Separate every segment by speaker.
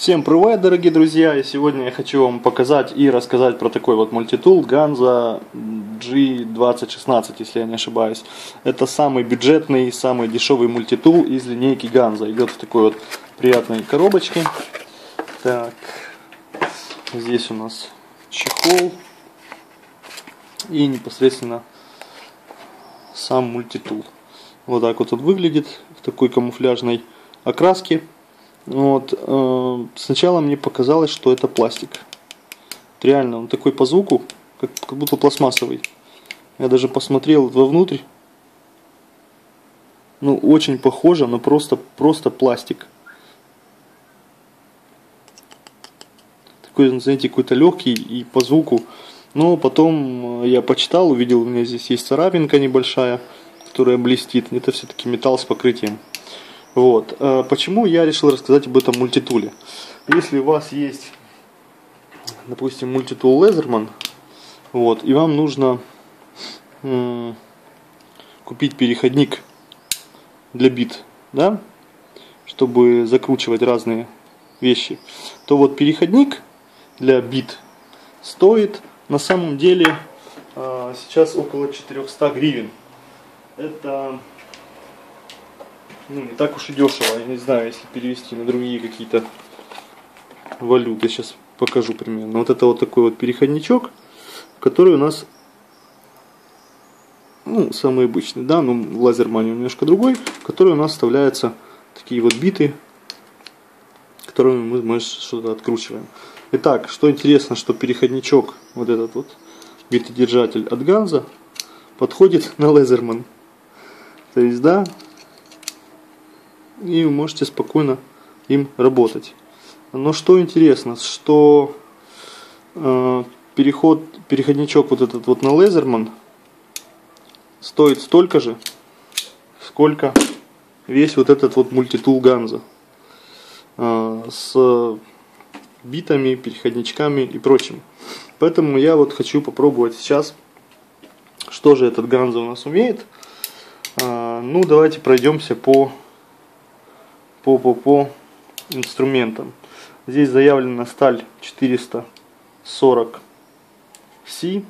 Speaker 1: Всем привет, дорогие друзья! И сегодня я хочу вам показать и рассказать про такой вот мультитул Ganza G2016, если я не ошибаюсь. Это самый бюджетный, самый дешевый мультитул из линейки Ganza. Идет в такой вот приятной коробочке. Так, здесь у нас чехол и непосредственно сам мультитул. Вот так вот он выглядит в такой камуфляжной окраске. Вот, э, сначала мне показалось, что это пластик. Реально, он такой по звуку, как, как будто пластмассовый. Я даже посмотрел вовнутрь. Ну, очень похоже, но просто, просто пластик. Такой, знаете, какой-то легкий и по звуку. Но потом э, я почитал, увидел, у меня здесь есть царапинка небольшая, которая блестит. Это все-таки металл с покрытием. Вот. Э, почему я решил рассказать об этом мультитуле? Если у вас есть, допустим, мультитул Лезерман, вот, и вам нужно купить переходник для бит, да, чтобы закручивать разные вещи, то вот переходник для бит стоит на самом деле э, сейчас около 400 гривен. Это ну, не так уж и дешево. Я не знаю, если перевести на другие какие-то валюты. Сейчас покажу примерно. Вот это вот такой вот переходничок, который у нас ну, самый обычный, да, но в лазермане немножко другой, который у нас вставляются такие вот биты, которыми мы, мы что-то откручиваем. Итак, что интересно, что переходничок, вот этот вот битодержатель от Ганза, подходит на лазерман. То есть, да, и вы можете спокойно им работать. Но что интересно, что э, переход, переходничок вот этот вот на Лазерман стоит столько же, сколько весь вот этот вот мультитул Ганза э, с битами, переходничками и прочим. Поэтому я вот хочу попробовать сейчас, что же этот Ганза у нас умеет. Э, ну, давайте пройдемся по по, по, по инструментам. Здесь заявлена сталь 440 Си.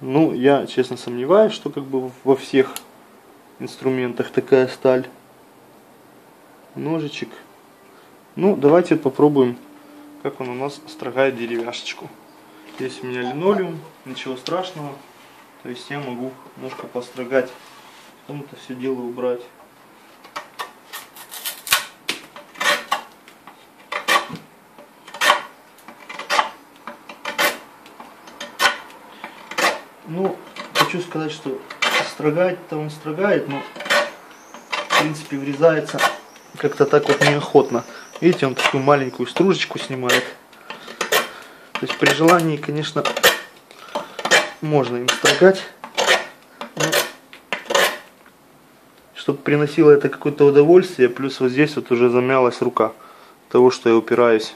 Speaker 1: Ну, я честно сомневаюсь, что как бы во всех инструментах такая сталь. Ножичек. Ну, давайте попробуем, как он у нас строгает деревяшечку. Здесь у меня линолеум, ничего страшного. То есть я могу немножко построгать, потом это все дело убрать. Ну, хочу сказать, что строгать-то он строгает, но в принципе врезается как-то так вот неохотно. Видите, он такую маленькую стружечку снимает. То есть при желании, конечно, можно им строгать. Но чтобы приносило это какое-то удовольствие, плюс вот здесь вот уже замялась рука того, что я упираюсь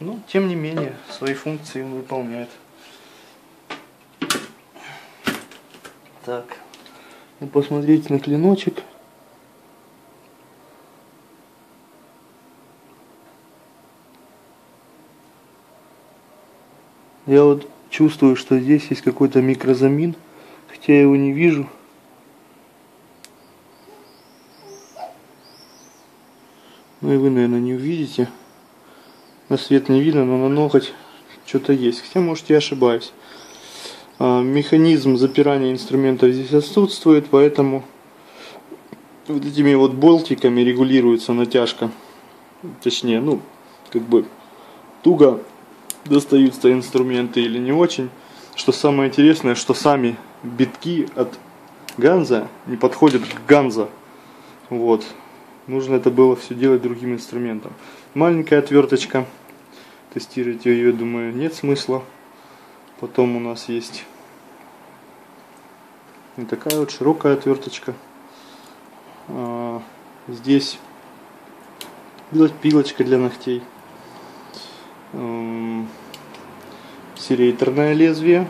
Speaker 1: Но, тем не менее, свои функции он выполняет. Так, ну посмотрите на клиночек. Я вот чувствую, что здесь есть какой-то микрозамин, хотя я его не вижу. Ну и вы, наверное, не увидите на свет не видно, но на ноготь что-то есть. Хотя, может, я ошибаюсь. А, механизм запирания инструментов здесь отсутствует, поэтому вот этими вот болтиками регулируется натяжка. Точнее, ну, как бы туго достаются инструменты или не очень. Что самое интересное, что сами битки от Ганза не подходят к Ганза. Вот. Нужно это было все делать другим инструментом. Маленькая отверточка. Тестировать ее, думаю, нет смысла. Потом у нас есть вот такая вот широкая отверточка. А, здесь пилочка для ногтей. Серейторное лезвие.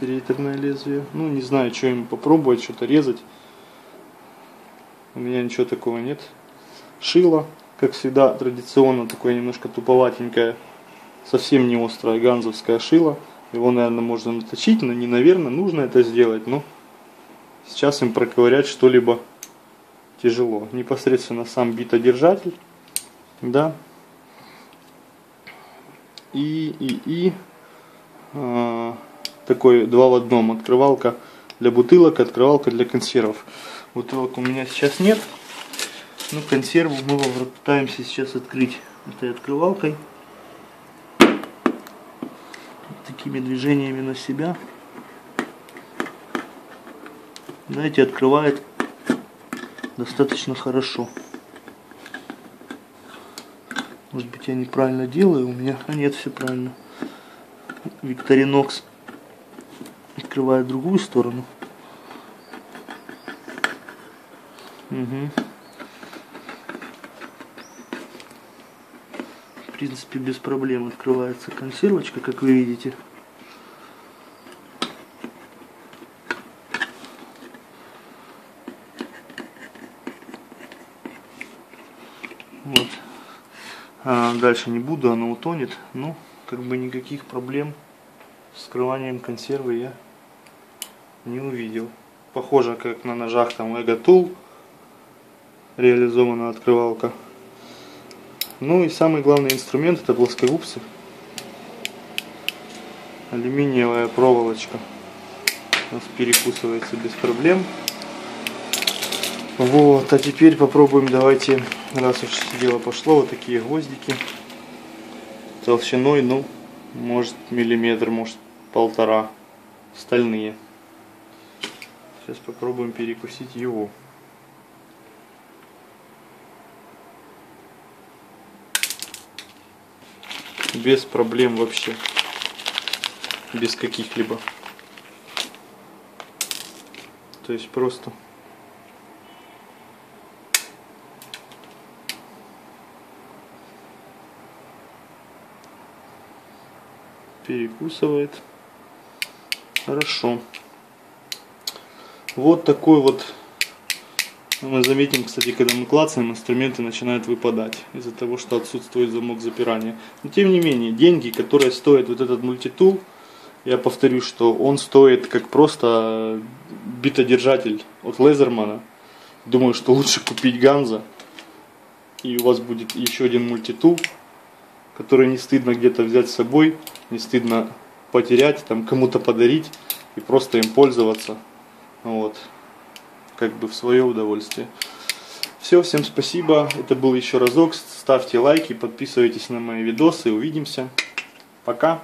Speaker 1: Серейторное лезвие. Ну, не знаю, что им попробовать, что-то резать. У меня ничего такого нет. Шило, как всегда, традиционно такое немножко туповатенькое, совсем не острое ганзовское шило. Его, наверное, можно наточить, но не, наверное, нужно это сделать. Но сейчас им проковырять что-либо тяжело. Непосредственно сам битодержатель, да. И, и, и э, такой два в одном. Открывалка для бутылок, открывалка для консервов. Бутылок у меня сейчас нет. Ну, консерву мы попытаемся сейчас открыть этой открывалкой. Такими движениями на себя. Знаете, открывает достаточно хорошо. Может быть я неправильно делаю, у меня... А нет, все правильно. Викторинокс открывает другую сторону. Угу. В принципе, без проблем открывается консервочка, как вы видите. Вот. А дальше не буду, она утонет. Ну, как бы никаких проблем с скрыванием консервы я не увидел. Похоже, как на ножах там Ego Tool реализована открывалка. Ну и самый главный инструмент это плоскогубцы. Алюминиевая проволочка. У нас перекусывается без проблем. Вот, а теперь попробуем, давайте, раз уж дело пошло, вот такие гвоздики. Толщиной, ну, может миллиметр, может полтора. Стальные. Сейчас попробуем перекусить его. Без проблем вообще. Без каких-либо. То есть просто перекусывает. Хорошо. Вот такой вот мы заметим, кстати, когда мы клацаем, инструменты начинают выпадать из-за того, что отсутствует замок запирания. Но тем не менее, деньги, которые стоит вот этот мультитул, я повторю, что он стоит как просто битодержатель от Лезермана. Думаю, что лучше купить Ганза, и у вас будет еще один мультитул, который не стыдно где-то взять с собой, не стыдно потерять, там кому-то подарить и просто им пользоваться. Вот как бы в свое удовольствие. Все, всем спасибо. Это был еще разок. Ставьте лайки, подписывайтесь на мои видосы. Увидимся. Пока.